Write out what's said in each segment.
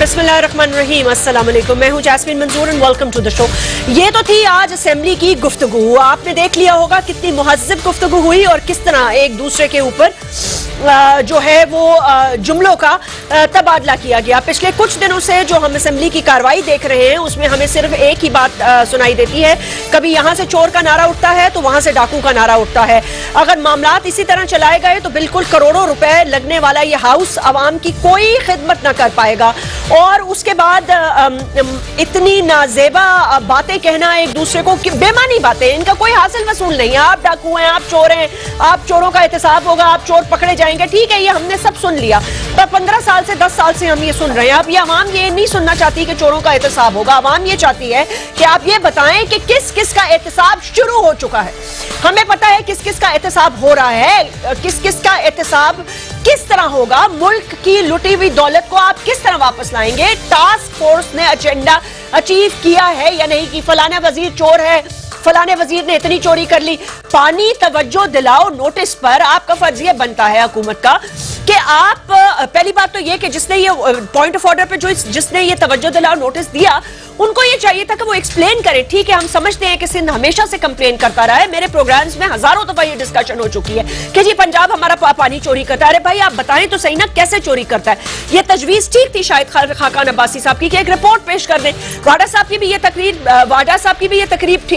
بسم اللہ الرحمن الرحیم، السلام علیکم۔ میں ہوں Jasmeen Manzoor and welcome to the show یہ تو تھی آج اسیمبلی کی گفتگو۔ آپ نے دیکھ لیا ہوگا کتنی محذب گفتگو ہوئی اور کس طرح ایک دوسرے کے اوپر جو ہے وہ جملوں کا تبادلہ کیا گیا۔ پچھلے کچھ دنوں سے جو ہم اسیمبلی کی کاروائی دیکھ رہے ہیں، اس میں ہمیں صرف ایک ہی بات سنائی دیتی ہے۔ کبھی یہاں سے چور کا نعرہ اٹھتا ہے تو وہاں سے ڈاکو کا نعرہ اٹھتا ہے۔ اگر معاملات اسی طرح چلائے گئے تو بالکل کروڑوں روپے لگنے والا یہ ہاؤس عوام کی کوئی خدمت نہ کر پائے گا۔ اور اس کے بعد اتنی نازیبہ باتیں کہنا ایک دوسرے کو بے معنی باتیں، ان کا کوئی حاصل وصول نہیں۔ ہے آپ ڈاکو ہیں، آپ چور ہیں، آپ چوروں کا اعتصاب ہوگا، آپ چور پکڑے جائیں گے۔ ٹھیک ہے، یہ ہم نے سب سن لیا۔ پر پندرہ سال سے دس سال سے ہم یہ سن رہے ہیں۔ اب یہ عوام یہ نہیں سننا چاہتی کہ چوروں کا اعتصاب ہوگا۔ عوام یہ چاہتی ہے کہ آپ یہ بتائیں کہ کس کس کا اعتصاب شروع ہو چکا ہے۔ ہمیں پتہ ہے کس کس کا اعتصاب ہو رہا ہے، کس کس کا اعتصاب کس طرح ہوگا؟ ملک کی لٹی ہوئی دولت کو آپ کس طرح واپس لائیں گے؟ ٹاسک فورس نے اجنڈا اچیف کیا ہے یا نہیں کہ فلانے وزیر چور ہے۔ فلانے وزیر نے اتنی چوری کر لی۔ پانی توجہ دلاؤ نوٹس پر۔ آپ کا فرض یہ بنتا ہے حکومت کا کہ آپ، پہلی بات تو یہ کہ جس نے یہ پوائنٹ آف آرڈر پر جس نے یہ توجہ دلاؤ نوٹس دیا ان کو یہ چاہیے تھا کہ وہ ایکسپلین کرے، ٹھیک ہے، ہم سمجھتے ہیں کہ سندھ ہمیشہ سے کمپلین کرتا رہا ہے۔ میرے پروگرامز میں ہزاروں دفعہ یہ ڈسکشن ہو چکی ہے کہ جی پنجاب ہمارا پانی چوری کرتا ہے۔ بھائی، آپ بتائیں تو صحیح نہ کیسے چوری کرتا ہے؟ یہ تجویز ٹھیک تھی شاید خاکان عباسی صاحب کی کہ ایک رپورٹ پیش کر دیں۔ واڈا صاحب کی بھی یہ تقریب واڈا صاحب کی بھی یہ تقریب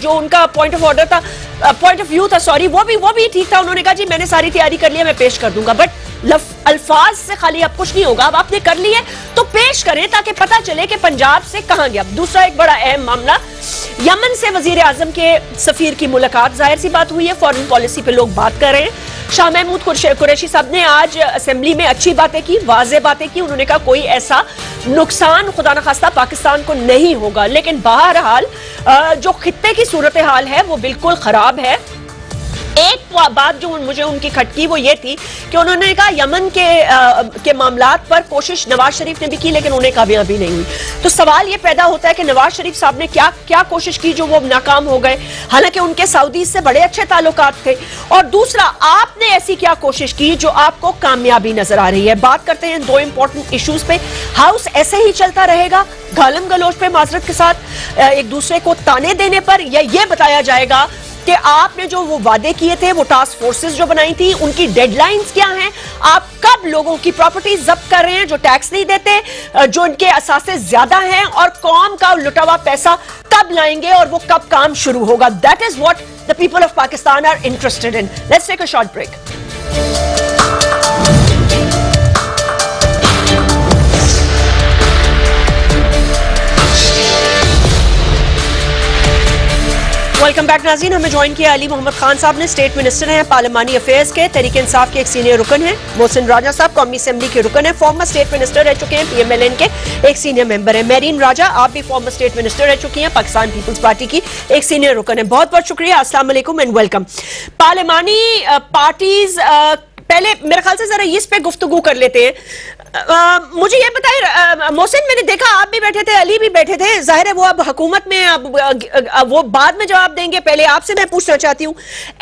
جو ان کا پوائنٹ آف آرڈر تھا پوائنٹ آف ویو تھا سوری وہ بھی وہ بھی ٹھیک تھا۔ انہوں نے کہا جی میں نے ساری تیاری کر لیا میں پیش کر دوں گا۔ بٹ الفاظ سے خالی اب کچھ نہیں ہوگا، اب آپ نے کر لیے تو پیش کریں تاکہ پتہ چلے کہ پنجاب سے کہاں گیا دوسرا ایک بڑا اہم معاملہ، یمن سے وزیر اعظم کے سفیر کی ملاقات۔ ظاہر سی بات ہوئی ہے فورن پالیسی پہ لوگ بات کر رہے ہیں۔ شاہ محمود قریشی صاحب نے آج اسمبلی میں اچھی باتیں کی، واضح باتیں کی۔ انہوں نے کہا، کوئی ایسا نقصان خدا نخواستہ پاکستان کو نہیں ہوگا۔ لیکن بہرحال جو خطے کی صورتحال ہے، وہ بالکل خراب ہے۔ ایک بات جو مجھے ان کی کھٹکی وہ یہ تھی کہ انہوں نے کہا یمن کے معاملات پر کوشش نواز شریف نے بھی کی لیکن انہیں کامیابی نہیں ہوئی۔ تو سوال یہ پیدا ہوتا ہے کہ نواز شریف صاحب نے کیا کوشش کی جو وہ ناکام ہو گئے؟ حالانکہ ان کے سعودی سے بڑے اچھے تعلقات تھے۔ اور دوسرا، آپ نے ایسی کیا کوشش کی جو آپ کو کامیابی نظر آ رہی ہے؟ بات کرتے ہیں دو امپورٹنٹ ایشوز پہ۔ ہاؤس ایسے ہی چلتا رہے گا، گھالم گلوش پہ معذرت کے ساتھ ایک دوسرے کو تانے دینے پر یا یہ بتایا جائے گا کہ آپ نے جو وہ وعدے کیے تھے، وہ ٹاسک فورسز جو بنائی تھی، ان کی ڈیڈ لائنز کیا ہیں آپ کب لوگوں کی پراپرٹی زب کر رہے ہیں جو ٹیکس نہیں دیتے جو ان کے اثاثے زیادہ ہیں اور قوم کا لٹاوا پیسہ کب لائیں گے اور وہ کب کام شروع ہوگا that is what the people of Pakistan are interested in. Let's take a short break. Welcome back ناظرین ہمیں جوائن کیا علی محمد خان صاحب نے. سٹیٹ منسٹر ہیں پارلیمانی افیرز کے. تحریک انصاف کے ایک سینئر رکن ہیں. محسن راجہ صاحب قومی اسمبلی کے رکن ہیں. فارمر سٹیٹ منسٹر رہ چکے ہیں پی ایم ایل این کے. ایک سینئر ممبر ہیں. میرین راجہ آپ بھی فارمر سٹیٹ منسٹر رہ چکی ہیں. پاکستان پیپلز پارٹی کی ایک سینئر رکن ہیں. بہت بہت شکریہ. السلام علیکم اینڈ ویلکم پارلیمانی پارٹیز پہلے میرے خیال سے ذرا اس پہ گفتگو کر لیتے ہیں. مجھے یہ بتائیں محسن، میں نے دیکھا، آپ بھی بیٹھے تھے، علی بھی بیٹھے تھے۔ ظاہر ہے وہ اب حکومت میں وہ بعد میں جواب دیں گے۔ پہلے آپ سے میں پوچھنا چاہتی ہوں۔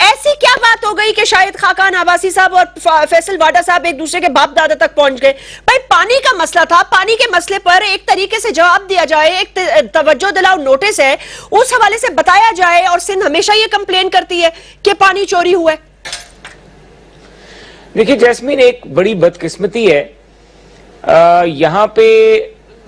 ایسی کیا بات ہو گئی کہ شاید خاکان آباسی صاحب اور فیصل وادہ صاحب ایک دوسرے کے باپ دادا تک پہنچ گئے؟ بھائی، پانی کا مسئلہ تھا۔ پانی کے مسئلے پر ایک طریقے سے جواب دیا جائے، ایک توجہ دلاؤ نوٹس ہے۔ اس حوالے سے بتایا جائے اور سندھ ہمیشہ یہ کمپلین کرتی ہے کہ پانی چوری ہوا دیکھیں دیکھیے، جیسمین ایک بڑی بدقسمتی ہے۔ یہاں پہ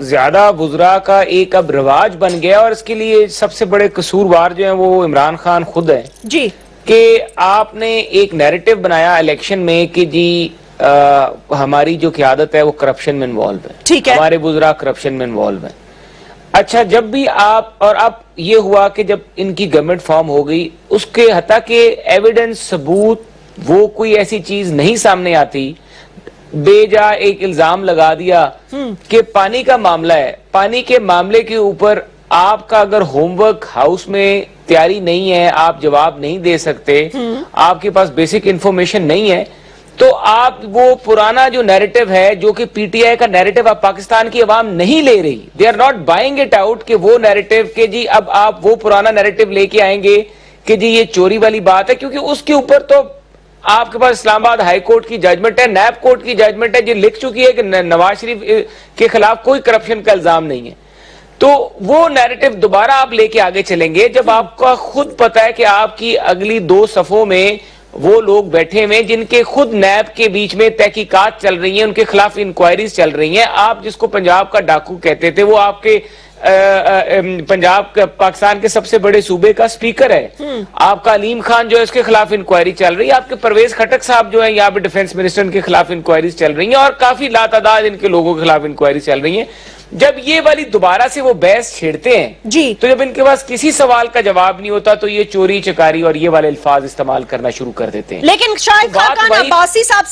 زیادہ وزرا کا ایک اب رواج بن گیا اور اس کے لیے سب سے بڑے قصور وار جو ہیں وہ عمران خان خود ہیں۔ جی۔ کہ آپ نے ایک نیریٹو بنایا الیکشن میں کہ جی ہماری جو قیادت ہے وہ کرپشن میں انوالو ہے۔ ٹھیک ہے۔ ہمارے بزرا کرپشن میں انوالو ہیں۔ اچھا جب بھی آپ اور اب یہ ہوا کہ جب ان کی گورنمنٹ فارم ہو گئی اس کے حتیٰ کہ ایویڈنس ثبوت وہ کوئی ایسی چیز نہیں سامنے آتی بے جا ایک الزام لگا دیا کہ پانی کا معاملہ ہے۔ پانی کے معاملے کے اوپر آپ کا اگر ہوم ورک ہاؤس میں تیاری نہیں ہے آپ جواب نہیں دے سکتے آپ کے پاس بیسک انفارمیشن نہیں ہے تو آپ وہ پرانا جو نیریٹو ہے جو کہ پی ٹی آئی کا نیریٹو آپ پاکستان کی عوام نہیں لے رہی they are not buying it out کہ وہ نیریٹو کہ جی اب آپ وہ پرانا نیریٹو لے کے آئیں گے کہ جی یہ چوری والی بات ہے کیونکہ اس کے اوپر تو آپ کے پاس اسلام آباد ہائی کورٹ کی ججمنٹ ہے نیب کورٹ کی ججمنٹ ہے، جو لکھ چکی ہے کہ نواز شریف کے خلاف کوئی کرپشن کا الزام نہیں ہے۔ تو وہ نیریٹو دوبارہ آپ لے کے آگے چلیں گے۔ جب آپ کا خود پتا ہے کہ آپ کی اگلی دو صفوں میں وہ لوگ بیٹھے ہوئے جن کے خود نیب کے بیچ میں تحقیقات چل رہی ہیں، ان کے خلاف انکوائریز چل رہی ہیں۔ آپ جس کو پنجاب کا ڈاکو کہتے تھے، وہ آپ کے پنجاب پاکستان کے سب سے بڑے صوبے کا سپیکر ہے۔ آپ کا علیم خان جو ہے اس کے خلاف انکوائری چل رہی ہے۔ آپ کے پرویز کھٹک صاحب جو ہیں یہاں پہ ڈیفنس منسٹر کے خلاف انکوائریز چل رہی ہیں اور کافی لاتعداد ان کے لوگوں کے خلاف انکوائری چل رہی ہیں۔ جب یہ والی دوبارہ سے وہ بحث چھیڑتے ہیں جی۔ تو جب ان کے پاس کسی سوال کا جواب نہیں ہوتا تو یہ چوری چکاری اور یہ والے الفاظ استعمال کرنا شروع کر دیتے ہیں۔ لیکن شاید خاکان عباسی صاحب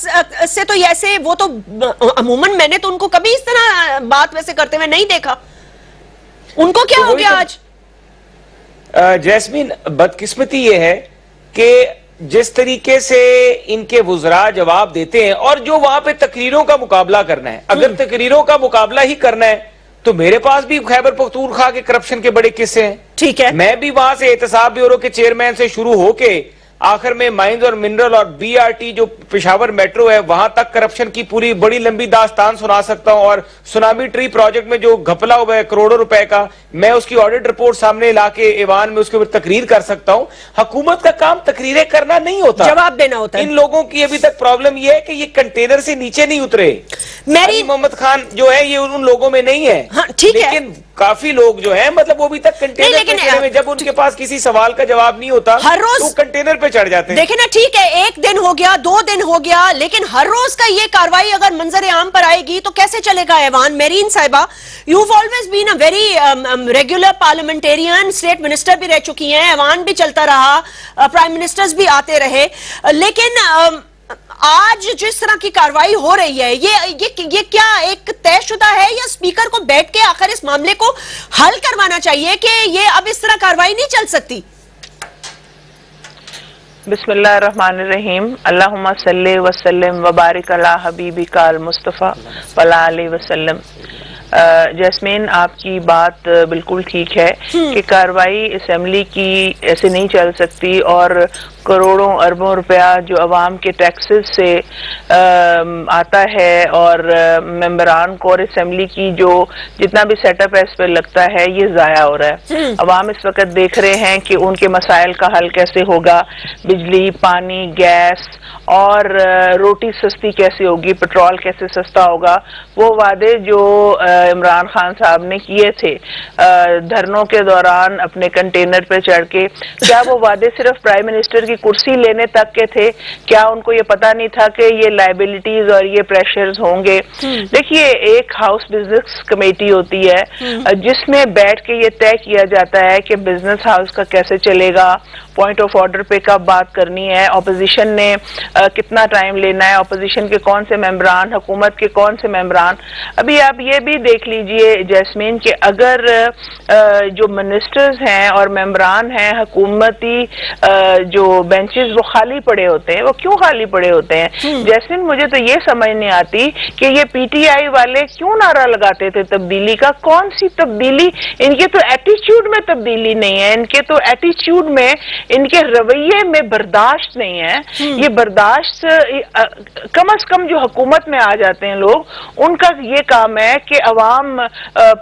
سے تو ایسے وہ تو عموماً میں نے تو ان کو کبھی اس طرح بات ویسے کرتے ہوئے نہیں دیکھا۔ ان کو کیا ہو گیا آج؟ جیسمین بدقسمتی یہ ہے کہ جس طریقے سے ان کے وزراء جواب دیتے ہیں اور جو وہاں پہ تقریروں کا مقابلہ کرنا ہے اگر تقریروں کا مقابلہ ہی کرنا ہے تو میرے پاس بھی خیبر پختونخوا کے کرپشن کے بڑے قصے ہیں۔ ٹھیک ہے۔ میں بھی وہاں سے احتساب بیورو کے چیئرمین سے شروع ہو کے آخر میں مائنز اور منرل اور بی آر ٹی جو پشاور میٹرو ہے وہاں تک کرپشن کی پوری بڑی لمبی داستان سنا سکتا ہوں اور سنامی ٹری پروجیکٹ میں جو گھپلا ہوا ہے کروڑوں روپے کا میں اس کی آڈٹ رپورٹ سامنے لا کے ایوان میں اس کے اوپر تقریر کر سکتا ہوں۔ حکومت کا کام تقریریں کرنا نہیں ہوتا۔ جواب دینا ہوتا ہے۔ ان لوگوں کی ابھی تک پرابلم یہ ہے کہ یہ کنٹینر سے نیچے نہیں اترے۔ میری محمد خان جو ہے یہ ان لوگوں میں نہیں ہے۔ ہاں ٹھیک ہے۔ لیکن کافی لوگ جو ہیں مطلب وہ بھی تک کنٹینر ہوئے جب ان کے پاس کسی سوال کا جواب نہیں ہوتا ہر روز تو کنٹینر پہ چڑھ جاتے ہیں۔ دیکھیں نا ٹھیک ہے ایک دن ہو گیا دو دن ہو گیا لیکن ہر روز کا یہ کاروائی اگر منظر عام پر آئے گی تو کیسے چلے گا ایوان؟ میرین صاحبہ you've always been a very um, um, regular parliamentarian state minister بھی رہ چکی ہیں ایوان بھی چلتا رہا uh, پرائم منسٹرز بھی آتے رہے۔ uh, لیکن um, آج جس طرح کی کاروائی ہو رہی ہے یہ کیا ایک طے شدہ ہے یا سپیکر کو بیٹھ کے آخر اس معاملے کو حل کروانا چاہیے کہ یہ اب اس طرح کاروائی نہیں چل سکتی؟ بسم اللہ الرحمن الرحیم. اللہم صلی وسلم وبارک اللہ حبیبی کال مصطفیٰ فلا علیہ وسلم. جیسمین آپ کی بات بالکل ٹھیک ہے کہ کاروائی اسمبلی کی ایسے نہیں چل سکتی اور کروڑوں اربوں روپیہ جو عوام کے ٹیکسز سے آتا ہے اور ممبران کو اور اسمبلی کی جو جتنا بھی سیٹ اپ ہے اس پہ لگتا ہے یہ ضائع ہو رہا ہے۔ عوام اس وقت دیکھ رہے ہیں کہ ان کے مسائل کا حل کیسے ہوگا بجلی پانی گیس اور روٹی سستی کیسے ہوگی پٹرول کیسے سستا ہوگا وہ وعدے جو عمران خان صاحب نے کیے تھے۔ دھرنوں کے دوران اپنے کنٹینر پہ چڑھ کے۔ کیا وہ وعدے صرف پرائم منسٹر کی کرسی لینے تک کے تھے؟ کیا ان کو یہ پتا نہیں تھا کہ یہ لائبلٹیز اور یہ پریشرز ہوں گے؟ دیکھیے ایک ہاؤس بزنس کمیٹی ہوتی ہے۔ جس میں بیٹھ کے یہ طے کیا جاتا ہے کہ بزنس ہاؤس کا کیسے چلے گا۔ پوائنٹ آف آرڈر پہ کب بات کرنی ہے؟ اپوزیشن نے کتنا ٹائم لینا ہے؟ اپوزیشن کے کون سے ممبران؟ حکومت کے کون سے ممبران؟ ابھی آپ یہ بھی دیکھ لیجیے جیسمین کہ اگر جو منسٹرز ہیں اور ممبران ہیں حکومتی جو بینچز وہ خالی پڑے ہوتے ہیں وہ کیوں خالی پڑے ہوتے ہیں؟ جیسمین مجھے تو یہ سمجھ نہیں آتی کہ یہ پی ٹی آئی والے کیوں نعرہ لگاتے تھے تبدیلی کا؟ کون سی تبدیلی؟ ان کے تو ایٹیچیوڈ میں تبدیلی نہیں ہے ان کے تو ایٹیچیوڈ میں ان کے رویے میں برداشت نہیں ہے۔ یہ برداشت کم از کم جو حکومت میں آ جاتے ہیں لوگ ان کا یہ کام ہے کہ عوام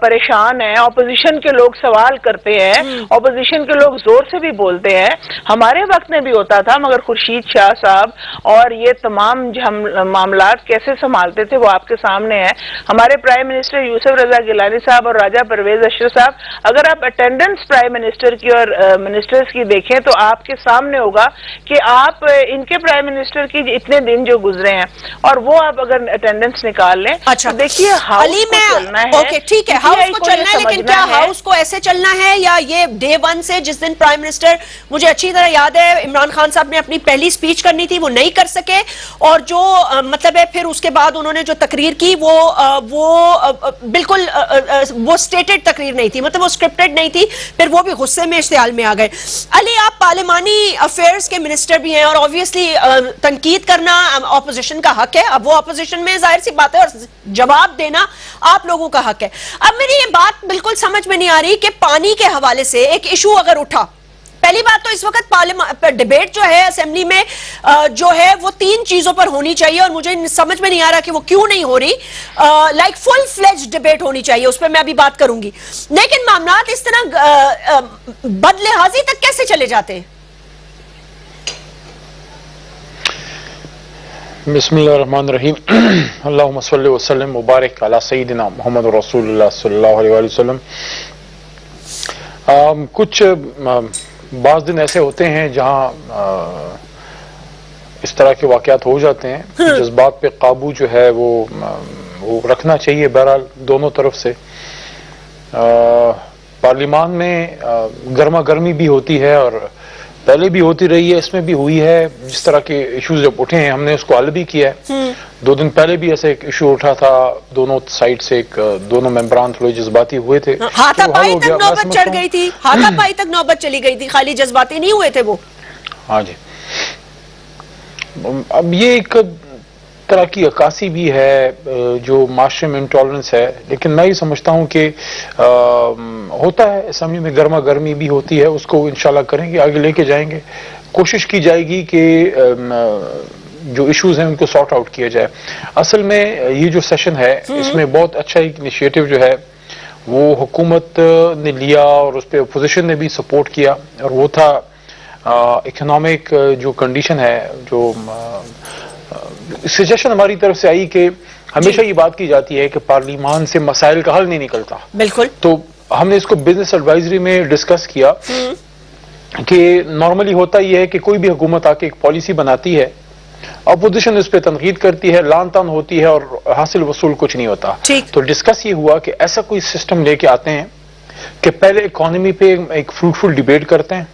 پریشان ہے اپوزیشن کے لوگ سوال کرتے ہیں اپوزیشن کے لوگ زور سے بھی بولتے ہیں۔ ہمارے وقت میں بھی ہوتا تھا مگر خورشید شاہ صاحب اور یہ تمام معاملات کیسے سنبھالتے تھے وہ آپ کے سامنے ہے ہمارے پرائم منسٹر یوسف رضا گیلانی صاحب اور راجہ پرویز اشرف صاحب اگر آپ اٹینڈنس پرائم منسٹر کی اور منسٹرز کی دیکھیں تو آپ کے سامنے ہوگا کہ آپ ان کے پرائم منسٹر کی اتنے دن جو گزرے ہیں اور وہ آپ اگر اٹینڈنس نکال لیں۔ اچھا۔ دیکھیے ہاؤس کو چلنا ہے۔ ٹھیک ہے ہاؤس کو چلنا ہے لیکن کیا ہاؤس کو ایسے چلنا ہے یا یہ ڈے ون سے جس دن پرائم منسٹر مجھے اچھی طرح یاد ہے عمران خان صاحب نے اپنی پہلی سپیچ کرنی تھی وہ نہیں کر سکے۔ اور جو مطلب ہے پھر اس کے بعد انہوں نے جو تقریر کی وہ وہ بالکل وہ سٹیٹڈ تقریر نہیں تھی مطلب وہ سکرپٹڈ نہیں تھی پھر وہ بھی غصے میں اشتعال میں آ گئے۔ علی آپ پارلیمانی افیئرز کے منسٹر بھی ہیں اور آبویسلی تنقید کرنا اپوزیشن کا حق ہے۔ اب وہ اپوزیشن میں ظاہر سی بات ہے اور جواب دینا آپ لوگوں کا حق ہے۔ اب میری یہ بات بالکل سمجھ میں نہیں آ رہی کہ پانی کے حوالے سے ایک ایشو اگر اٹھا۔ پہلی بات تو اس وقت ڈیبیٹ جو ہے اسمبلی میں جو ہے، وہ تین چیزوں پر ہونی چاہیے اور مجھے سمجھ میں نہیں آ رہا کہ وہ کیوں نہیں ہو رہی۔ لائک فل فلیج ڈیبیٹ ہونی چاہیے، اس پہ میں ابھی بات کروں گی۔ لیکن معاملات اس طرح بد لحاظی تک کیسے چلے جاتے؟ ہیں بسم اللہ الرحمن الرحیم اللہم صلی وسلم مبارک علی سیدنا محمد رسول اللہ صلی اللہ علیہ وسلم کچھ بعض دن ایسے ہوتے ہیں جہاں اس طرح کے واقعات ہو جاتے ہیں. جذبات پہ قابو جو ہے وہ رکھنا چاہیے بہرحال دونوں طرف سے. پارلیمان میں گرما گرمی بھی ہوتی ہے اور پہلے بھی ہوتی رہی ہے اس میں بھی ہوئی ہے۔ جس طرح کے ایشوز جب اٹھے ہیں ہم نے اس کو حل بھی کیا ہے۔ دو دن پہلے بھی ایسے ایک ایشو اٹھا تھا دونوں سائٹ سے ایک دونوں ممبران تھوڑے جذباتی ہوئے تھے۔ ہاتھا پائی تک نوبت چڑھ گئی تھی۔ ہاتھا پائی تک نوبت چلی گئی تھی۔ خالی جذباتی نہیں ہوئے تھے وہ۔ ہاں جی۔ اب یہ ایک طرح کی عکاسی بھی ہے جو معاشرے میں انٹالرنس ہے۔ لیکن میں یہ سمجھتا ہوں کہ ہوتا ہے اسمبلی میں گرما گرمی بھی ہوتی ہے۔ اس کو انشاءاللہ کریں گے آگے لے کے جائیں گے۔ کوشش کی جائے گی کہ جو ایشوز ہیں ان کو سارٹ آؤٹ کیا جائے۔ اصل میں یہ جو سیشن ہے اس میں بہت اچھا ایک انیشیٹو جو ہے وہ حکومت نے لیا اور اس پہ اپوزیشن نے بھی سپورٹ کیا۔ اور وہ تھا اکنامک جو کنڈیشن ہے جو سجیشن ہماری طرف سے آئی کہ ہمیشہ جی۔ یہ بات کی جاتی ہے کہ پارلیمان سے مسائل کا حل نہیں نکلتا۔ بالکل۔ تو ہم نے اس کو بزنس ایڈوائزری میں ڈسکس کیا کہ نارملی ہوتا یہ ہے کہ کوئی بھی حکومت آ کے ایک پالیسی بناتی ہے اپوزیشن اس پہ تنقید کرتی ہے لان تان ہوتی ہے اور حاصل وصول کچھ نہیں ہوتا۔ تو ڈسکس یہ ہوا کہ ایسا کوئی سسٹم لے کے آتے ہیں کہ پہلے اکانومی پہ ایک فروٹفل ڈیبیٹ کرتے ہیں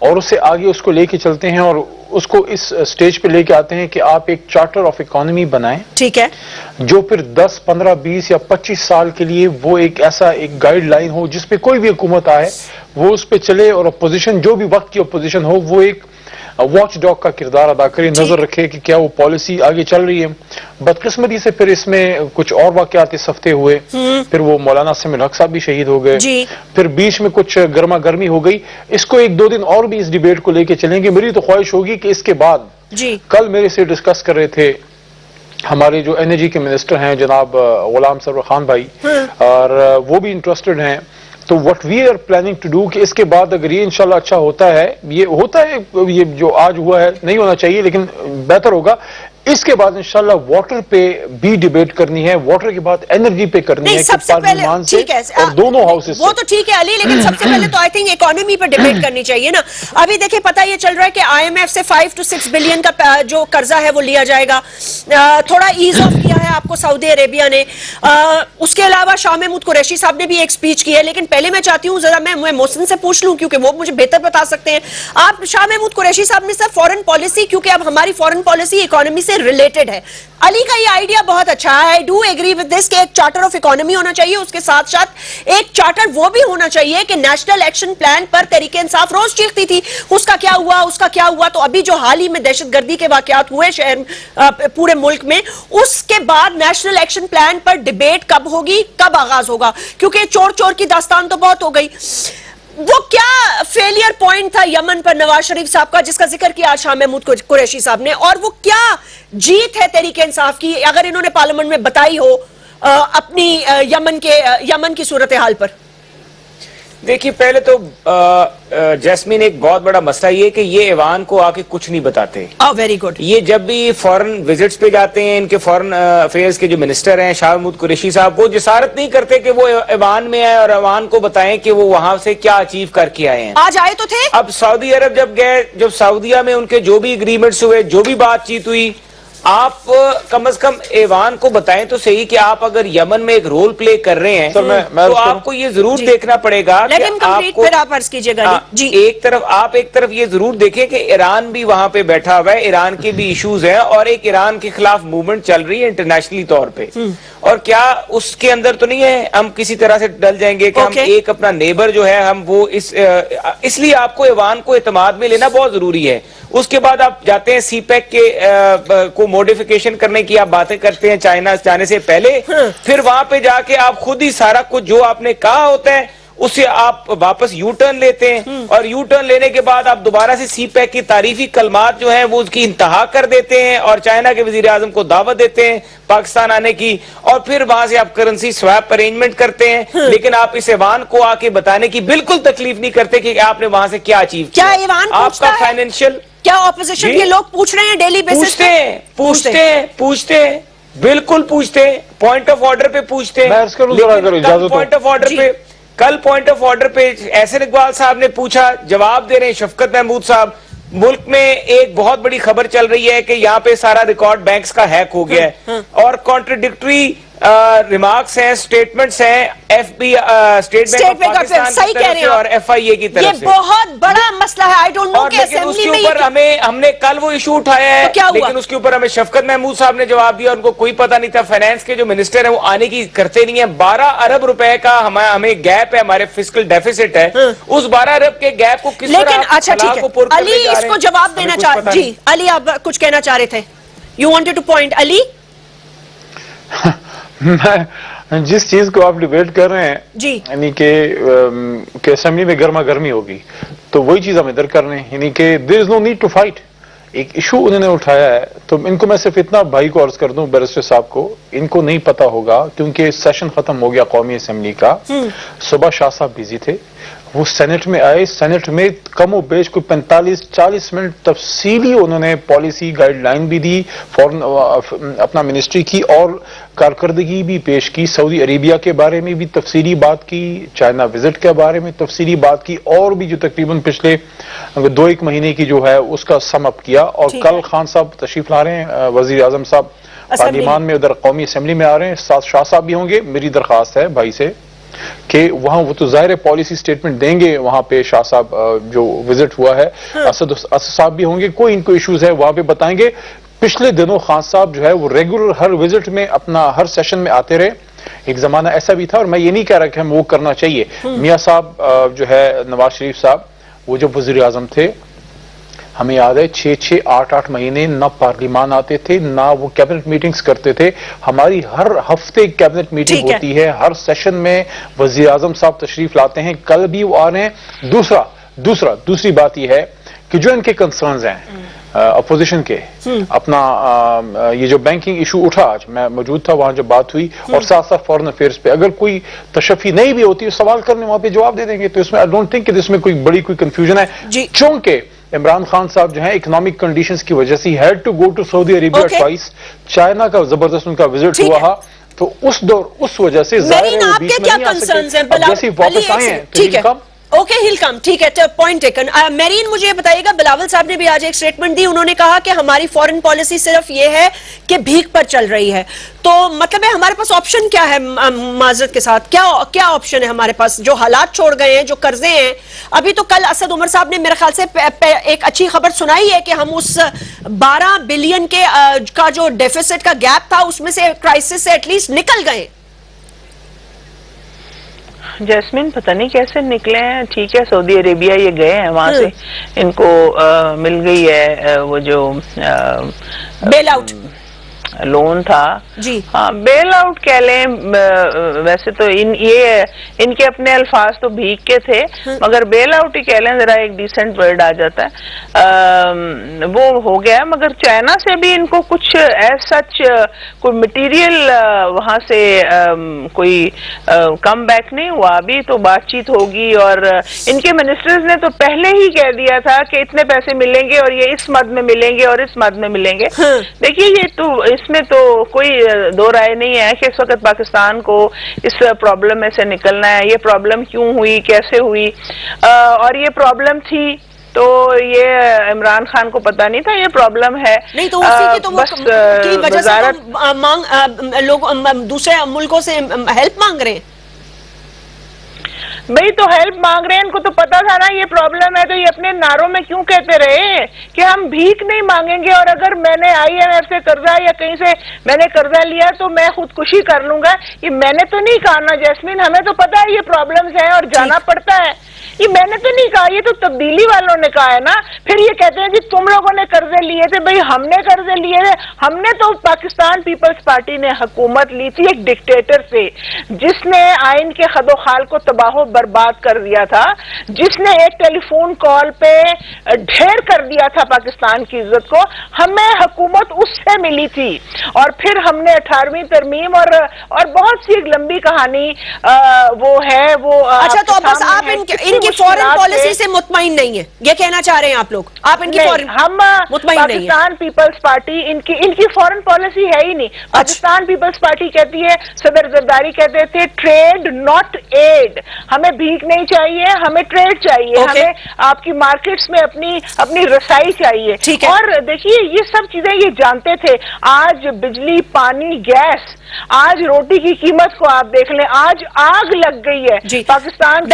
اور اس سے آگے اس کو لے کے چلتے ہیں اور اس کو اس سٹیج پہ لے کے آتے ہیں کہ آپ ایک چارٹر آف اکانومی بنائیں ٹھیک ہے۔ جو پھر دس پندرہ بیس یا پچیس سال کے لیے وہ ایک ایسا ایک گائیڈ لائن ہو جس پہ کوئی بھی حکومت آئے وہ اس پہ چلے اور اپوزیشن جو بھی وقت کی اپوزیشن ہو وہ ایک واچ ڈاگ کا کردار ادا کرے نظر رکھے کہ کیا وہ پالیسی آگے چل رہی ہے۔ بدقسمتی سے پھر اس میں کچھ اور واقعات اس ہفتے ہوئے۔ پھر وہ مولانا سمن حق صاحب بھی شہید ہو گئے۔ جی۔ پھر بیچ میں کچھ گرما گرمی ہو گئی۔ اس کو ایک دو دن اور بھی اس ڈیبیٹ کو لے کے چلیں گے۔ میری تو خواہش ہوگی کہ اس کے بعد جی۔ کل میرے سے ڈسکس کر رہے تھے ہمارے جو انرجی کے منسٹر ہیں جناب غلام سرور خان بھائی۔ اور وہ بھی انٹرسٹڈ ہیں۔ تو what we are planning to do کہ اس کے بعد اگر یہ انشاءاللہ اچھا ہوتا ہے، یہ ہوتا ہے، یہ جو آج ہوا ہے، نہیں ہونا چاہیے، لیکن بہتر ہوگا۔ اس کے بعد انشاءاللہ واٹر پہ بھی ڈیبیٹ کرنی ہے واٹر کے بعد انرجی پہ کرنی ہے سب سے پہلے ٹھیک ہے اور دونوں ہاؤسز وہ تو ٹھیک ہے علی لیکن سب سے پہلے تو آئی تھنک اکانومی پہ ڈیبیٹ کرنی چاہیے نا۔ ابھی دیکھیں پتہ یہ چل رہا ہے کہ آئی ایم ایف سے فائیو ٹو سکس بلین کا جو قرضہ ہے وہ لیا جائے گا۔ تھوڑا ایز آف کیا ہے آپ کو سعودی عربیہ نے۔ اس کے علاوہ شاہ محمود قریشی صاحب نے بھی ایک سپیچ کی ہے لیکن پہلے میں چاہتی ہوں ذرا میں محسن سے پوچھ لوں کیونکہ وہ مجھے بہتر بتا سکتے ہیں۔ آپ شاہ محمود قریشی صاحب نے سر فورن پالیسی کیونکہ اب ہماری فورن پالیسی اکانومی سے ریلیٹڈ ہے علی کا یہ آئیڈیا بہت اچھا ہے I do agree with this کہ ایک چارٹر آف اکانومی ہونا چاہیے اس کے ساتھ ساتھ ایک چارٹر وہ بھی ہونا چاہیے کہ نیشنل ایکشن پلان پر تحریک انصاف روز چیختی تھی اس کا کیا ہوا اس کا کیا ہوا تو ابھی جو حال ہی میں دہشت گردی کے واقعات ہوئے شہر پورے ملک میں اس کے بعد نیشنل ایکشن پلان پر ڈیبیٹ کب ہوگی کب آغاز ہوگا کیونکہ چور چور کی داستان تو بہت ہو گئی وہ کیا فیلئر پوائنٹ تھا یمن پر نواز شریف صاحب کا جس کا ذکر کیا آج شاہ محمود قریشی صاحب نے؟ اور وہ کیا جیت ہے تحریک انصاف کی؟ اگر انہوں نے پارلیمنٹ میں بتائی ہو اپنی یمن کے یمن کی صورتحال پر۔ دیکھیے پہلے تو جیسمین ایک بہت بڑا مسئلہ یہ کہ یہ ایوان کو آ کے کچھ نہیں بتاتے۔ ویری oh, گڈ یہ جب بھی فورن وزٹس پہ جاتے ہیں ان کے فورن افیئرز کے جو منسٹر ہیں شاہ محمود قریشی صاحب وہ جسارت نہیں کرتے کہ وہ ایوان میں آئے اور ایوان کو بتائیں کہ وہ وہاں سے کیا اچیو کر کے آئے ہیں۔ آج آئے تو تھے؟ اب سعودی عرب جب گئے جب سعودیہ میں ان کے جو بھی اگریمنٹس ہوئے جو بھی بات چیت ہوئی آپ کم از کم ایوان کو بتائیں تو صحیح کہ آپ اگر یمن میں ایک رول پلے کر رہے ہیں تو آپ کو یہ ضرور جی۔ دیکھنا پڑے گا ہاں، جی۔ ایک طرف آپ ایک طرف یہ ضرور دیکھیں کہ ایران بھی وہاں پہ بیٹھا ہوا ہے ایران کے بھی ایشوز ہیں اور ایک ایران کے خلاف موومنٹ چل رہی ہے انٹرنیشنلی طور پہ۔ اور کیا اس کے اندر تو نہیں ہے؟ ہم کسی طرح سے ڈل جائیں گے کہ ہم ایک اپنا نیبر جو ہے ہم وہ اس لیے آپ کو ایوان کو اعتماد میں لینا بہت ضروری ہے۔ اس کے بعد آپ جاتے ہیں سی پیک کے کو موڈیفیکیشن کرنے کی آپ باتیں کرتے ہیں چائنا جانے سے پہلے۔ ہاں۔ پھر وہاں پہ جا کے آپ خود ہی سارا کچھ جو آپ نے کہا ہوتا ہے اسے آپ واپس یو ٹرن لیتے ہیں۔ اور یو ٹرن لینے کے بعد آپ دوبارہ سے سی پیک کی تعریفی کلمات جو ہیں وہ اس کی انتہا کر دیتے ہیں اور چائنا کے وزیر اعظم کو دعوت دیتے ہیں پاکستان آنے کی۔ اور پھر وہاں سے آپ کرنسی سواپ ارینجمنٹ کرتے ہیں۔ لیکن آپ اس ایوان کو آ کے بتانے کی بالکل تکلیف نہیں کرتے کہ آپ نے وہاں سے کیا اچیو کیا۔ ایوان آپ کا؟ فائنینشیل کیا اپوزیشن جی؟ کے لوگ پوچھ رہے ہیں ڈیلی بیسس پوچھتے ہیں پوچھتے ہیں پوچھتے ہیں بالکل پوچھتے۔ ہیں پوائنٹ آف آرڈر پہ پوچھتے۔ پوائنٹ آف آرڈر جی۔ پہ کل پوائنٹ آف آرڈر پہ ایسن اقبال صاحب نے پوچھا جواب دے رہے ہیں شفقت محمود صاحب۔ ملک میں ایک بہت بڑی خبر چل رہی ہے کہ یہاں پہ سارا ریکارڈ بینکس کا ہیک ہو گیا ہاں، ہے اور کانٹرڈکٹری ریمارکس ہیں سٹیٹمنٹس ہیں F B state state bank of Pakistan صحیح کی کہہ طرف رہے سے ہیں اور۔ ایف آئی اے کی یہ طرف سے۔ بہت بڑا مسئلہ ہے آئی ڈونٹ نو اور کہ لیکن اس اسمبلی کے میں اوپر یہ ہمیں ہم نے کل وہ ایشو اٹھایا ہے؟ لیکن اس کے اوپر ہمیں شفقت محمود صاحب نے جواب دیا ان کو کوئی پتہ نہیں تھا۔ فائنانس کے جو منسٹر ہیں وہ آنے کی کرتے نہیں ہیں۔ بارہ ارب روپے کا ہمیں گیپ ہے ہمارے فسکل ڈیفیسٹ ہے۔ اس بارہ ارب کے گیپ کو کس طرح اچھا ٹھیک کو ہے علی اس رہے کو؟ جواب دینا چاہ پتہ جی۔ علی آپ کچھ کہنا چاہ رہے تھے۔ You wanted to point Ali? جس چیز کو آپ ڈیبیٹ کر رہے ہیں جی۔ یعنی کہ اسمبلی میں گرما گرمی ہوگی تو وہی چیز ہم ادھر کر رہے ہیں۔ یعنی کہ there is no need to fight ایک ایشو انہوں نے اٹھایا ہے تو ان کو میں صرف اتنا بھائی کو عرض کر دوں بیرسٹر صاحب کو ان کو نہیں پتا ہوگا کیونکہ سیشن ختم ہو گیا قومی اسمبلی کا۔ صبح شاہ صاحب بزی تھے۔ وہ سینٹ میں آئے سینٹ میں کم و بیش کوئی پینتالیس چالیس منٹ تفصیلی انہوں نے پالیسی گائیڈ لائن بھی دی فورن اپنا منسٹری کی اور کارکردگی بھی پیش کی سعودی عربیہ کے بارے میں بھی تفصیلی بات کی چائنا وزٹ کے بارے میں تفصیلی بات کی اور بھی جو تقریباً پچھلے دو ایک مہینے کی جو ہے اس کا سم اپ کیا اور کل۔ خان صاحب تشریف لا رہے ہیں وزیر اعظم صاحب پارلیمان میں ادھر قومی اسمبلی میں آ رہے ہیں ساتھ شاہ صاحب بھی ہوں گے میری درخواست ہے بھائی سے کہ وہاں وہ تو ظاہر پالیسی سٹیٹمنٹ دیں گے وہاں پہ شاہ صاحب جو وزٹ ہوا ہے اسد اسد صاحب بھی ہوں گے کوئی ان کو ایشوز ہے وہاں پہ بتائیں گے۔ پچھلے دنوں خان صاحب جو ہے وہ ریگولر ہر وزٹ میں اپنا ہر سیشن میں آتے رہے۔ ایک زمانہ ایسا بھی تھا اور میں یہ نہیں کہہ رہا کہ ہم وہ کرنا چاہیے۔ میاں صاحب جو ہے نواز شریف صاحب وہ جب وزیر اعظم تھے ہمیں یاد ہے چھ چھ آٹھ آٹھ مہینے نہ پارلیمان آتے تھے نہ وہ کیبنٹ میٹنگز کرتے تھے۔ ہماری ہر ہفتے کیبنٹ میٹنگ۔ ہوتی ہے۔ ہر سیشن میں وزیر اعظم صاحب تشریف لاتے ہیں۔ کل بھی وہ آ رہے ہیں۔ دوسرا دوسرا دوسری بات یہ ہے کہ جو ان کے کنسرنز ہیں اپوزیشن کے اپنا یہ جو بینکنگ ایشو اٹھا آج میں موجود تھا وہاں جب بات ہوئی۔ اور ساتھ ساتھ فورن افیئرس پہ۔ اگر کوئی تشفی نہیں بھی ہوتی سوال کرنے وہاں پہ جواب دے دیں گے۔ تو اس میں آئی ڈونٹ تھنک کہ اس میں کوئی بڑی کوئی کنفیوژن ہے۔ جی۔ چونکہ عمران خان صاحب جو ہیں اکنامک کنڈیشنز کی وجہ سے had to go to Saudi Arabia. Twice China کا زبردست ان کا وزٹ ہوا۔ تو اس دور اس وجہ سے ظاہر ہے وہ بیچ میں نہیں آ سکے۔ کنسرنز ہیں اب جیسے واپس آئے ہیں تو ہے کم اوکے ہل کم ٹھیک ہے پوائنٹ ٹیکن میرین مجھے یہ بتائیے گا بلاول صاحب نے بھی آج ایک سٹیٹمنٹ دی۔ انہوں نے کہا کہ ہماری فورن پالیسی صرف یہ ہے کہ بھیک پر چل رہی ہے۔ تو مطلب ہے ہمارے پاس آپشن کیا ہے معذرت کے ساتھ؟ کیا کیا آپشن ہے ہمارے پاس؟ جو حالات چھوڑ گئے ہیں جو قرضے ہیں۔ ابھی تو کل اسد عمر صاحب نے میرے خیال سے پہ- پہ- ایک اچھی خبر سنائی ہے کہ ہم اس بارہ بلین کے آ، کا جو ڈیفیسٹ کا گیپ تھا اس میں سے کرائسس سے ایٹ لیسٹ نکل گئے۔ جیسمین پتہ نہیں کیسے نکلے ہیں ٹھیک ہے سعودی عربیہ یہ گئے ہیں وہاں سے ان کو مل گئی ہے وہ جو بیل آؤٹ لون تھا جی۔ بیل آؤٹ کہہ لیں ویسے تو ان یہ ان کے اپنے الفاظ تو بھیگ کے تھے مگر بیل آؤٹ ہی کہہ لیں ذرا ایک ڈیسنٹ ورڈ آ جاتا ہے۔ وہ ہو گیا مگر چائنا سے بھی ان کو کچھ ایز سچ کوئی مٹیریل وہاں سے کوئی کم بیک نہیں ہوا۔ ابھی تو بات چیت ہوگی اور ان کے منسٹرز نے تو پہلے ہی کہہ دیا تھا کہ اتنے پیسے ملیں گے اور یہ اس مد میں ملیں گے اور اس مد میں ملیں گے۔ ہاں۔ دیکھیے یہ تو اس میں تو کوئی دو رائے نہیں ہے کہ اس وقت پاکستان کو اس پرابلم میں سے نکلنا ہے یہ پرابلم کیوں ہوئی کیسے ہوئی؟ اور یہ پرابلم تھی تو یہ عمران خان کو پتا نہیں تھا یہ پرابلم ہے۔ نہیں تو اسی کی تو بس کی وجہ سے دوسرے ملکوں سے ہیلپ مانگ رہے ہیں۔ بھئی تو ہیلپ مانگ رہے ہیں ان کو تو پتا تھا نا یہ پرابلم ہے تو یہ اپنے نعروں میں کیوں کہتے رہے؟ کہ ہم بھیک نہیں مانگیں گے اور اگر میں نے آئی ایم ایف سے قرضہ یا کہیں سے میں نے قرضہ لیا تو میں خودکشی کر لوں گا۔ یہ میں نے تو نہیں کہا نا جیسمین ہمیں تو پتا ہے یہ پرابلمز ہیں اور جانا پڑتا ہے۔ یہ میں نے تو نہیں کہا یہ تو تبدیلی والوں نے کہا ہے نا۔ پھر یہ کہتے ہیں کہ تم لوگوں نے قرضے لیے تھے بھئی ہم نے قرضے لیے تھے۔ ہم نے تو پاکستان پیپلز پارٹی نے حکومت لی تھی ایک ڈکٹیٹر سے جس نے آئین کے خد و خال کو تباہ و برباد کر دیا تھا جس نے ایک ٹیلی فون کال پہ ڈھیر کر دیا تھا پاکستان کی عزت کو۔ ہمیں حکومت اس سے ملی تھی۔ اور پھر ہم نے اٹھارہویں ترمیم اور اور بہت سی ایک لمبی کہانی وہ ہے وہ اچھا تو کے بس آپ۔ ان ان کی فورن پالیسی سے- مطمئن نہیں ہے یہ کہنا چاہ رہے ہیں آپ لوگ۔ آپ ان کی فورن ہم مطمئن نہیں ہے پاکستان پیپلز پارٹی ان کی ان کی فورن پالیسی ہے ہی نہیں۔ پاکستان پیپلز پارٹی کہتی ہے صدر زرداری کہتے تھے ٹریڈ ناٹ ایڈ ہمیں بھیک نہیں چاہیے ہمیں ٹریڈ چاہیے. ہمیں آپ کی مارکیٹس میں اپنی اپنی رسائی چاہیے۔ اور دیکھیے یہ سب چیزیں یہ جانتے تھے۔ آج بجلی پانی گیس آج روٹی کی قیمت کو آپ دیکھ لیں۔ آج آگ لگ گئی ہے۔ جی۔ پاکستان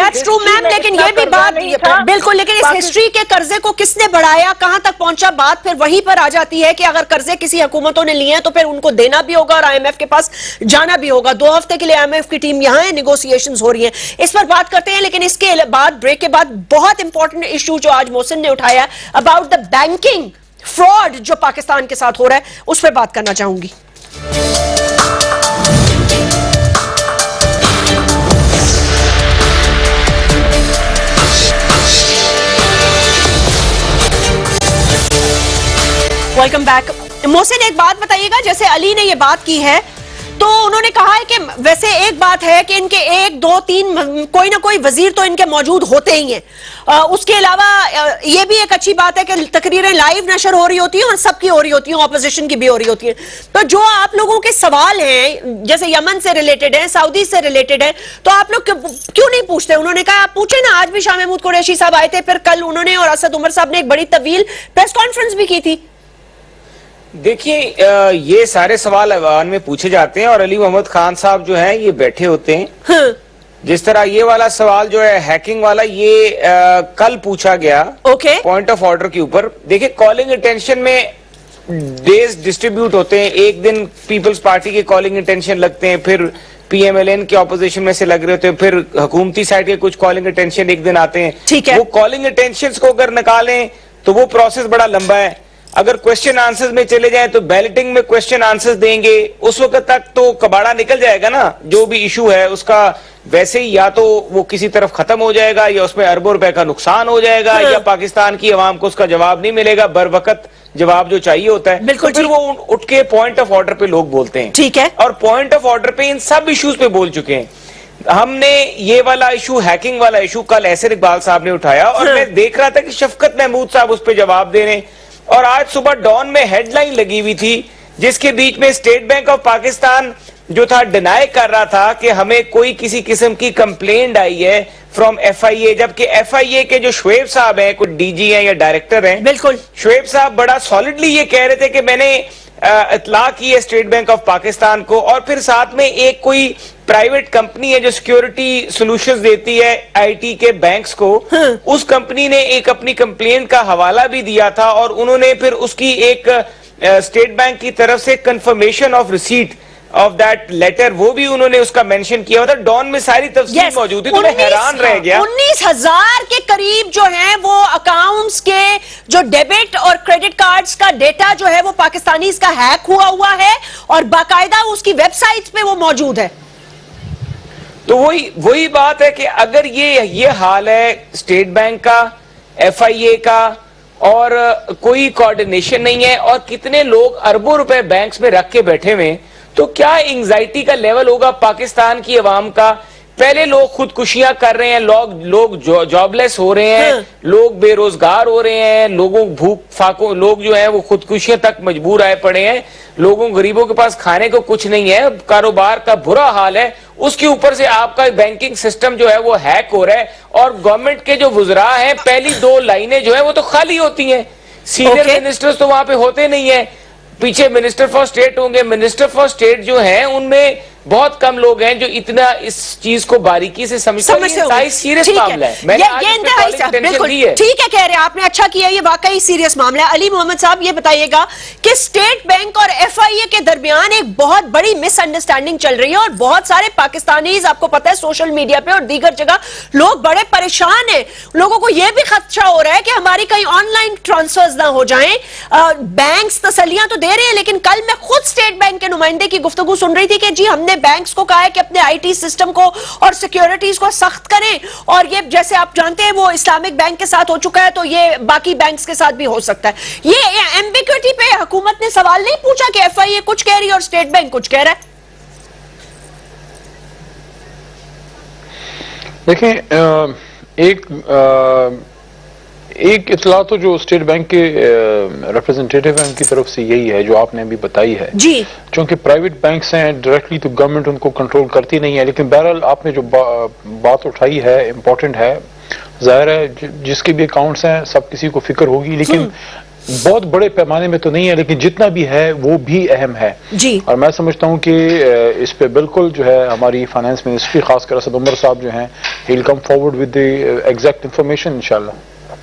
لیکن یہ بھی بات نہیں۔ بالکل لیکن اس ہسٹری کے قرضے کو کس نے بڑھایا کہاں تک پہنچا بات پھر وہی پر آ جاتی ہے کہ اگر قرضے کسی حکومتوں نے لیے ہیں تو پھر ان کو دینا بھی ہوگا اور آئی ایم ایف کے پاس جانا بھی ہوگا۔ دو ہفتے کے لیے آئی ایم ایف کی ٹیم یہاں ہے نیگوسیشنز ہو رہی ہیں۔ اس پر بات کرتے ہیں لیکن اس کے بعد بریک کے بعد بہت امپورٹنٹ ایشو جو آج محسن نے اٹھایا اباؤٹ دا بینکنگ فراڈ جو پاکستان کے ساتھ ہو رہا ہے اس پہ بات کرنا چاہوں گی۔ ویلکم بیک محسن ایک بات بتائیے گا جیسے علی نے یہ بات کی ہے تو انہوں نے کہا ہے کہ ویسے ایک بات ہے کہ ان کے ایک دو تین کوئی نہ کوئی وزیر تو ان کے موجود ہوتے ہی ہیں آ، اس کے علاوہ آ، یہ بھی ایک اچھی بات ہے کہ تقریریں لائیو نشر ہو رہی ہوتی ہیں اور سب کی ہو رہی ہوتی ہیں اپوزیشن کی بھی ہو رہی ہوتی ہیں تو جو آپ لوگوں کے سوال ہیں جیسے یمن سے ریلیٹڈ ہیں سعودی سے ریلیٹڈ ہیں تو آپ لوگ کیوں کیوں نہیں پوچھتے انہوں نے کہا آپ پوچھیں نا آج بھی شاہ محمود قریشی صاحب آئے تھے پھر کل انہوں نے اور اسد عمر صاحب نے ایک بڑی طویل پریس کانفرنس بھی کی تھی دیکھیے یہ سارے سوال ایوان میں پوچھے جاتے ہیں اور علی محمد خان صاحب جو ہیں یہ بیٹھے ہوتے ہیں۔ ہاں۔ جس طرح یہ والا سوال جو ہے ہیکنگ والا یہ کل پوچھا گیا۔ پوائنٹ آف آرڈر کے اوپر۔ دیکھیں کالنگ اٹینشن میں ڈیز ڈسٹریبیوٹ ہوتے ہیں۔ ایک دن پیپلز پارٹی کے کالنگ اٹینشن لگتے ہیں پھر پی ایم ایل این کے اپوزیشن میں سے لگ رہے ہوتے ہیں پھر حکومتی سائڈ کے کچھ کالنگ اٹینشن ایک دن آتے ہیں۔ وہ کالنگ اٹینشنز کو اگر نکالیں تو وہ پروسیس بڑا لمبا ہے۔ اگر کوشچن آنسرز میں چلے جائیں تو بیلٹنگ میں کوشچن آنسرز دیں گے۔ اس وقت تک تو کباڑا نکل جائے گا نا۔ جو بھی ایشو ہے اس کا ویسے ہی یا تو وہ کسی طرف ختم ہو جائے گا یا اس میں اربوں روپے کا نقصان ہو جائے گا ہاں۔ یا پاکستان کی عوام کو اس کا جواب نہیں ملے گا۔ بر وقت جواب جو چاہیے ہوتا ہے۔ بالکل پھر۔ وہ اٹھ کے پوائنٹ آف آرڈر پہ لوگ بولتے ہیں۔ ٹھیک ہے۔ اور پوائنٹ آف آرڈر پہ ان سب ایشوز پہ بول چکے ہیں۔ ہم نے یہ والا ایشو ہیکنگ والا ایشو کل ایسر اقبال صاحب نے اٹھایا۔ اور ہاں۔ میں دیکھ رہا تھا کہ شفقت محمود صاحب اس پہ جواب دے رہے ہیں۔ اور آج صبح ڈان میں ہیڈ لائن لگی ہوئی تھی جس کے بیچ میں اسٹیٹ بینک آف پاکستان جو تھا ڈینائی کر رہا تھا کہ ہمیں کوئی کسی قسم کی کمپلینٹ آئی ہے فرام ایف آئی اے جبکہ ایف آئی اے کے جو شعیب صاحب ہیں کوئی ڈی جی ہیں یا ڈائریکٹر ہیں بالکل۔ شعیب صاحب بڑا سالڈلی یہ کہہ رہے تھے کہ میں نے اطلاع کی ہے اسٹیٹ بینک آف پاکستان کو اور پھر ساتھ میں ایک کوئی پرائیویٹ کمپنی ہے جو سیکیورٹی سولوشنز دیتی ہے آئی ٹی کے بینکس کو اس کمپنی نے ایک اپنی کمپلین کا حوالہ بھی دیا تھا اور انہوں نے پھر اس کی ایک اسٹیٹ بینک کی طرف سے confirmation of receipt of that letter وہ بھی انہوں نے اس کا مینشن کیا ہوا تھا ڈان میں ساری تفصیل. موجود تھی تو میں حیران رہ گیا انیس ہزار کے قریب جو ہیں وہ اکاؤنٹس کے جو ڈیبٹ اور کریڈٹ کارڈز کا ڈیٹا جو ہے وہ پاکستانیز کا ہیک ہوا ہوا ہے اور باقاعدہ اس کی ویب سائٹس پہ وہ موجود ہے تو وہی وہی بات ہے کہ اگر یہ یہ حال ہے اسٹیٹ بینک کا ایف آئی اے کا اور کوئی کوارڈینیشن نہیں ہے اور کتنے لوگ اربوں روپے بینکس میں رکھ کے بیٹھے ہوئے تو کیا انگزائٹی کا لیول ہوگا پاکستان کی عوام کا؟ پہلے لوگ خودکشیاں کر رہے ہیں لوگ لوگ جاب لیس ہو رہے ہیں ہاں۔ لوگ بے روزگار ہو رہے ہیں لوگوں بھوک فاقوں لوگ جو ہیں وہ خودکشیاں تک مجبور آئے پڑے ہیں۔ لوگوں غریبوں کے پاس کھانے کو کچھ نہیں ہے کاروبار کا برا حال ہے۔ اس کے اوپر سے آپ کا بینکنگ سسٹم جو ہے وہ ہیک ہو رہا ہے۔ اور گورنمنٹ کے جو وزراء ہیں پہلی دو لائنیں جو ہیں وہ تو خالی ہوتی ہیں۔ سینئر. منسٹرز تو وہاں پہ ہوتے نہیں ہیں۔ پیچھے منسٹر فار اسٹیٹ ہوں گے۔ منسٹر فار اسٹیٹ جو ہیں ان میں بہت کم لوگ ہیں جو اتنا اس چیز کو باریکی سے سمجھتے سیریس معاملہ ہے۔ ٹھیک ہے کہہ رہے ہیں۔ آپ نے اچھا کیا یہ واقعی سیریس معاملہ ہے۔ علی محمد صاحب یہ بتائیے گا کہ سٹیٹ بینک اور ایف آئی اے کے درمیان ایک بہت بڑی مس انڈرسٹینڈنگ چل رہی ہے اور بہت سارے پاکستانیز آپ کو پتہ ہے سوشل میڈیا پہ اور دیگر جگہ لوگ بڑے پریشان ہیں۔ لوگوں کو یہ بھی خدشہ ہو رہا ہے کہ ہماری کہیں آن لائن ٹرانسفرز نہ ہو جائیں۔ بینکس تسلیاں تو دے رہے ہیں لیکن کل میں خود سٹیٹ بینک کے نمائندے کی گفتگو سن رہی تھی کہ جی ہم نے نے بینکس کو کہا ہے کہ اپنے آئی ٹی سسٹم کو اور سیکیورٹیز کو سخت کریں اور یہ جیسے آپ جانتے ہیں وہ اسلامک بینک کے ساتھ ہو چکا ہے تو یہ باقی بینکس کے ساتھ بھی ہو سکتا ہے۔ یہ ایمبیکوٹی پہ حکومت نے سوال نہیں پوچھا کہ ایف آئی اے کچھ کہہ رہی ہے اور سٹیٹ بینک کچھ کہہ رہا ہے۔ دیکھیں ایک ایک اطلاع تو جو اسٹیٹ بینک کے ریپرزنٹیٹیو ہیں ان کی طرف سے یہی ہے جو آپ نے ابھی بتائی ہے۔ جی۔ چونکہ پرائیویٹ بینکس ہیں ڈائریکٹلی تو گورنمنٹ ان کو کنٹرول کرتی نہیں ہے لیکن بہرحال آپ نے جو بات اٹھائی ہے امپورٹنٹ ہے ظاہر ہے جس کے بھی اکاؤنٹس ہیں سب کسی کو فکر ہوگی لیکن بہت بڑے پیمانے میں تو نہیں ہے لیکن جتنا بھی ہے وہ بھی اہم ہے۔ جی۔ اور میں سمجھتا ہوں کہ اس پہ بالکل جو ہے ہماری فائنانس منسٹری خاص کر اسد عمر صاحب جو ہیں he'll come forward with the exact information انشاءاللہ۔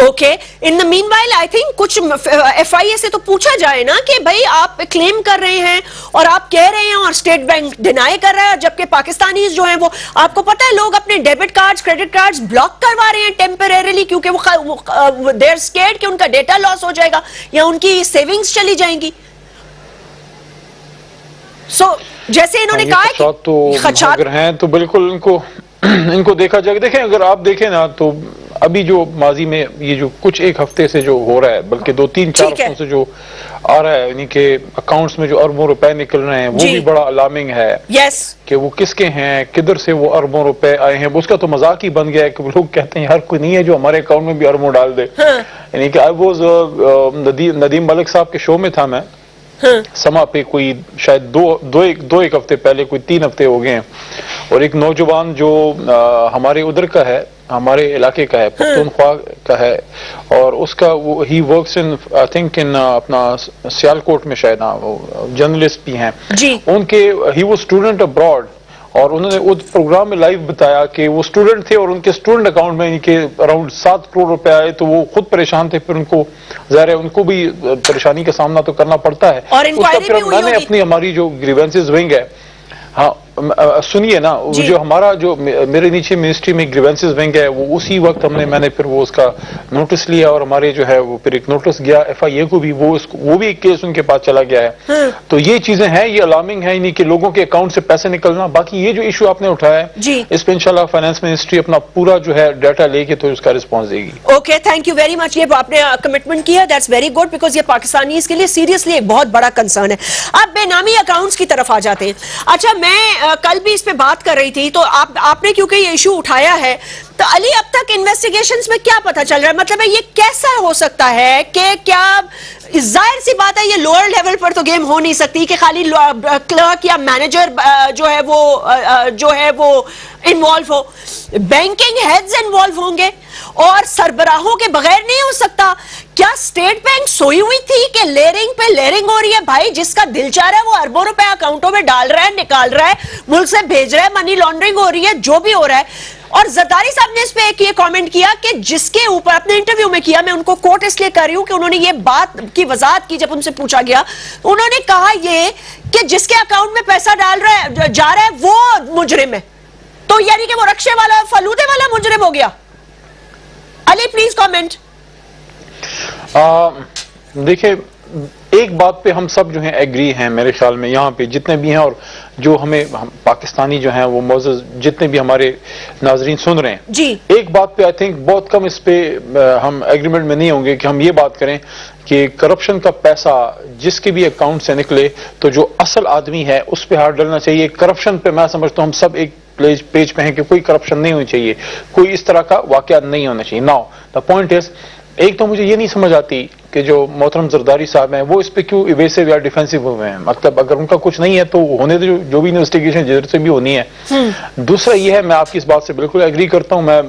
Okay in the meanwhile I think کچھ ایف آئی اے سے تو پوچھا جائے نا کہ بھائی آپ کلیم کر رہے ہیں اور آپ کہہ رہے ہیں اور اسٹیٹ بینک ڈینائی کر رہا ہے جبکہ پاکستانیز جو ہیں وہ آپ کو پتہ ہے لوگ اپنے debit cards credit cards block کروا رہے ہیں ٹیمپریریلی کیونکہ وہ دیر سکیٹ کہ ان کا ڈیٹا لاس ہو جائے گا یا ان کی سیونگز چلی جائیں گی سو جیسے انہوں نے کہا کہ اگر ہیں تو بالکل ان کو ان کو دیکھا جائے دیکھیں اگر آپ دیکھیں نا تو ابھی جو ماضی میں یہ جو کچھ ایک ہفتے سے جو ہو رہا ہے بلکہ دو تین چار ہفتوں سے جو آ رہا ہے یعنی کہ اکاؤنٹس میں جو اربوں روپے نکل رہے ہیں وہ بھی بڑا الارمنگ ہے کہ وہ کس کے ہیں کدھر سے وہ اربوں روپے آئے ہیں۔ اس کا تو مذاق ہی بن گیا ہے کہ لوگ کہتے ہیں ہر کوئی نہیں ہے جو ہمارے اکاؤنٹ میں بھی اربوں ڈال دے۔ یعنی کہ آئی واز ندیم ملک صاحب کے شو میں تھا میں۔ سما پہ کوئی شاید دو دو ایک دو ایک ہفتے پہلے کوئی تین ہفتے ہو گئے ہیں۔ اور ایک نوجوان جو ہمارے ادھر کا ہے ہمارے علاقے کا ہے پختونخوا کا ہے اور اس کا وہ he works in I think in اپنا سیالکوٹ میں شاید وہ جرنلسٹ بھی ہیں۔ ان کے ہی وہ اسٹوڈنٹ ابراڈ اور انہوں نے اس پروگرام میں لائیو بتایا کہ وہ اسٹوڈنٹ تھے اور ان کے اسٹوڈنٹ اکاؤنٹ میں کہ اراؤنڈ سات کروڑ روپے آئے تو وہ خود پریشان تھے پھر ان کو ظاہر ہے ان کو بھی پریشانی کا سامنا تو کرنا پڑتا ہے۔ اور میں نے اپنی ہماری جو گریوینسز ونگ ہے ہاں سنیے نا جی۔ جو ہمارا جو میرے نیچے منسٹری میں گریوینسز ونگ ہے وہ اسی وقت ہم نے میں نے پھر وہ اس کا نوٹس لیا اور ہمارے جو ہے وہ پھر ایک نوٹس گیا ایف آئی اے کو بھی وہ وہ بھی ایک کیس ان کے پاس چلا گیا ہے۔ ہاں۔ تو یہ چیزیں ہیں یہ الارمنگ ہے یعنی کہ لوگوں کے اکاؤنٹ سے پیسے نکلنا۔ باقی یہ جو ایشو آپ نے اٹھایا ہے جی۔ اس پہ انشاءاللہ فائنانس منسٹری اپنا پورا جو ہے ڈیٹا لے کے تو اس کا رسپانس دے گی۔ Okay thank you very much یہ آپ نے کمٹمنٹ کیا دیٹس ویری گڈ بیکاز یہ پاکستانی اس کے لیے سیریسلی ایک بہت بڑا کنسرن ہے۔ اب بے نامی اکاؤنٹس کی طرف آ جاتے ہیں۔ اچھا میں کل بھی اس پہ بات کر رہی تھی، تو آپ نے کیونکہ یہ ایشو اٹھایا ہے، تو علی اب تک انویسٹیگیشنز میں کیا پتا چل رہا ہے؟ مطلب یہ کیسا ہو سکتا ہے کہ کیا ظاہر سی بات ہے، یہ لوئر لیول پر تو گیم ہو نہیں سکتی کہ خالی کلرک یا مینیجر جو ہے وہ جو ہے وہ انوالو ہو۔ بینکنگ ہیڈز انوالو ہوں گے۔ اور سربراہوں کے بغیر نہیں ہو سکتا۔ کیا سٹیٹ بینک سوئی ہوئی تھی کہ لیرنگ پہ لیرنگ ہو رہی ہے بھائی؟ جس کا دل چاہ رہا ہے وہ اربوں روپے اکاؤنٹوں میں ڈال رہا ہے، نکال رہا ہے، ملک سے بھیج رہا ہے منی لانڈرنگ ہو رہی ہے، جو بھی ہو رہا ہے۔ اور زرداری صاحب نے اس پہ ایک یہ کامنٹ کیا کہ جس کے اوپر، اپنے انٹرویو میں کیا، میں ان کو کوٹ اس لیے کر رہی ہوں کہ انہوں نے یہ بات کی وضاحت کی جب ان سے پوچھا گیا۔ انہوں نے کہا یہ کہ جس کے اکاؤنٹ میں پیسہ ڈال رہا ہے، جا رہا ہے وہ مجرم ہے۔ تو یعنی کہ وہ رکشے والا، فلودے والا مجرم ہو گیا۔ علی پلیز کامنٹ دیکھیں ایک بات پہ ہم سب جو ہیں ایگری ہیں میرے خیال میں یہاں پہ جتنے بھی ہیں اور جو ہمیں پاکستانی جو ہیں وہ موزز جتنے بھی ہمارے ناظرین سن رہے ہیں۔ جی۔ ایک بات پہ آئی تھنک بہت کم اس پہ ہم ایگریمنٹ میں نہیں ہوں گے کہ ہم یہ بات کریں کہ کرپشن کا پیسہ جس کے بھی اکاؤنٹ سے نکلے تو جو اصل آدمی ہے اس پہ ہاتھ ڈلنا چاہیے۔ کرپشن پہ میں سمجھتا ہوں ہم سب ایک پیج پہ ہیں کہ کوئی کرپشن نہیں ہونی چاہیے۔ کوئی اس طرح کا واقعات نہیں ہونا چاہیے۔ ناؤ دا پوائنٹ از ایک تو مجھے یہ نہیں سمجھ آتی کہ جو محترم زرداری صاحب ہیں وہ اس پہ کیوں ایویسو یا ڈیفینسو ہوئے ہیں؟ مطلب اگر ان کا کچھ نہیں ہے تو ہونے دے جو بھی انویسٹیگیشن جدھر سے بھی ہونی ہے۔ دوسرا یہ ہے میں آپ کی اس بات سے بالکل ایگری کرتا ہوں۔ میں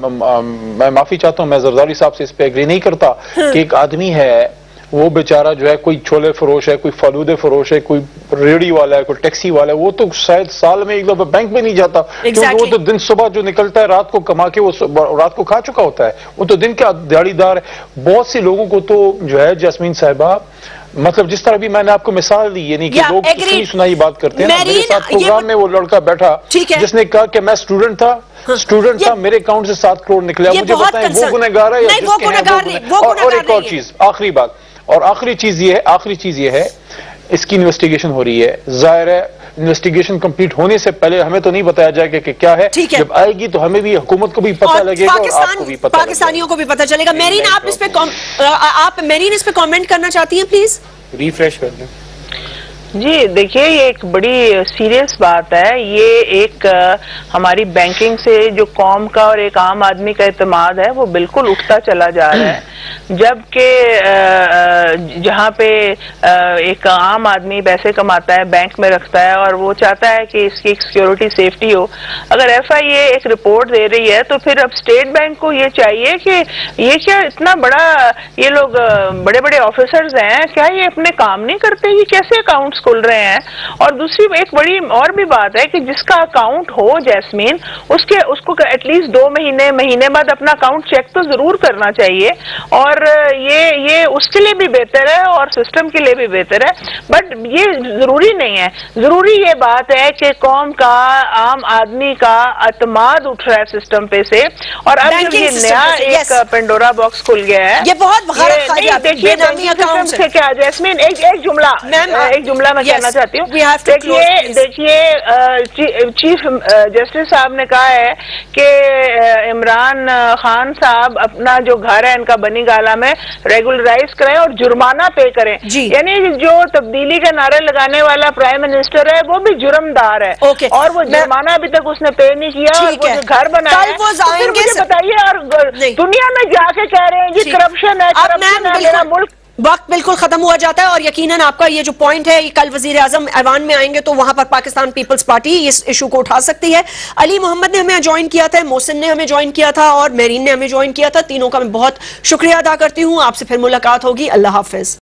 میں معافی چاہتا ہوں۔ میں زرداری صاحب سے اس پہ ایگری نہیں کرتا کہ ایک آدمی ہے وہ بیچارہ جو ہے کوئی چھولے فروش ہے کوئی فالودے فروش ہے کوئی ریڑی والا ہے کوئی ٹیکسی والا ہے وہ تو شاید سال میں ایک دفعہ بینک میں نہیں جاتا کیونکہ وہ. تو دن صبح جو نکلتا ہے رات کو کما کے وہ رات کو کھا چکا ہوتا ہے وہ تو دن کا دیہڑی دار ہے بہت سے لوگوں کو تو جو ہے جاسمین صاحبہ مطلب جس طرح بھی میں نے آپ کو مثال دی یعنی کہ Yeah, لوگ. سنی سنائی بات کرتے ہیں میرے ساتھ پروگرام میں وہ لڑکا بیٹھا. جس نے کہا کہ میں اسٹوڈنٹ تھا اسٹوڈنٹ تھا میرے اکاؤنٹ سے سات کروڑ یہ مجھے بتائیں وہ گنہگار ہے اور- ایک اور۔ چیز آخری بات اور آخری چیز یہ ہے آخری چیز یہ ہے اس کی انویسٹیگیشن ہو رہی ہے۔ ظاہر ہے انویسٹیگیشن کمپلیٹ ہونے سے پہلے ہمیں تو نہیں بتایا جائے گا کہ کیا ہے۔ ٹھیک ہے۔ جب آئے گی تو ہمیں بھی حکومت کو بھی پتہ لگے گا اور آپ کو بھی پتہ پاکستانیوں کو بھی پتہ چلے گا۔ میرین آپ اس پہ کام- آپ میرین اس پہ کامنٹ کرنا چاہتی ہیں پلیز ریفریش کر دیں۔ جی دیکھیے یہ ایک بڑی سیریس بات ہے۔ یہ ایک ہماری بینکنگ سے جو قوم کا اور ایک عام آدمی کا اعتماد ہے وہ بالکل اٹھتا چلا جا رہا ہے۔ جبکہ جہاں پہ ایک عام آدمی پیسے کماتا ہے بینک میں رکھتا ہے اور وہ چاہتا ہے کہ اس کی ایک سیکیورٹی سیفٹی ہو اگر ایف آئی اے ایک رپورٹ دے رہی ہے تو پھر اب اسٹیٹ بینک کو یہ چاہیے کہ یہ کیا اتنا بڑا یہ لوگ بڑے بڑے آفیسرز ہیں کیا یہ اپنے کام نہیں کرتے؟ یہ کیسے اکاؤنٹس کھل رہے ہیں۔ اور دوسری ایک بڑی اور بھی بات ہے کہ جس کا اکاؤنٹ ہو جیسمین اس کے اس کو ایٹ لیسٹ دو مہینے مہینے بعد اپنا اکاؤنٹ چیک تو ضرور کرنا چاہیے۔ اور یہ یہ اس کے لیے بھی بہتر ہے اور سسٹم کے لیے بھی بہتر ہے۔ بٹ یہ ضروری نہیں ہے۔ ضروری یہ بات ہے کہ قوم کا عام آدمی کا اعتماد اٹھ رہا ہے سسٹم پہ سے۔ اور اب یہ نیا ایک. پینڈورا باکس کھل گیا ہے۔ یہ بہت دیکھیے سے کیا جیسمین؟ ایک جملہ ایک جملہ میں کہنا چاہتی ہوں دیکھیے. دیکھیے چیف جسٹس صاحب نے کہا ہے کہ عمران خان صاحب اپنا جو گھر ہے ان کا بنی گالا میں ریگولرائز کریں اور جرمانہ پے کریں جی۔ یعنی جو تبدیلی کے نعرے لگانے والا پرائم منسٹر ہے وہ بھی جرم دار ہے. اور وہ جرمانہ ابھی تک اس نے پے نہیں کیا اور وہ گھر بنایا ہے بتائیے اور۔ دنیا میں جا کے کہہ رہے ہیں یہ۔ کرپشن ہے کرپشن ہے میرا ملک وقت بالکل ختم ہوا جاتا ہے اور یقیناً آپ کا یہ جو پوائنٹ ہے، یہ کل وزیر اعظم ایوان میں آئیں گے تو وہاں پر پاکستان پیپلز پارٹی اس ایشو کو اٹھا سکتی ہے۔ علی محمد نے ہمیں جوائن کیا تھا، محسن نے ہمیں جوائن کیا تھا اور میرین نے ہمیں جوائن کیا تھا۔ تینوں کا میں بہت شکریہ ادا کرتی ہوں۔ آپ سے پھر ملاقات ہوگی۔ اللہ حافظ۔